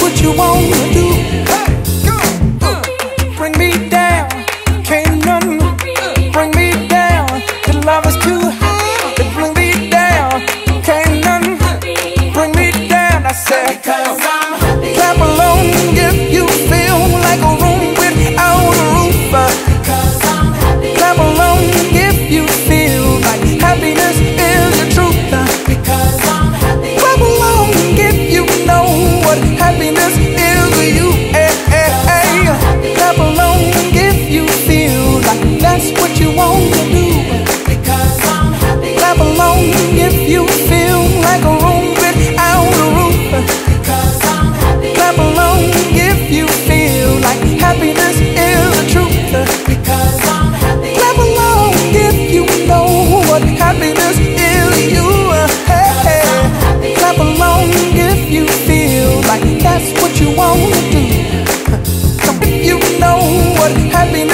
What you wanna do. Uh, bring me down, can't none. Bring me down, the love is too bring me down, can't none. Bring me down, I said. happiness.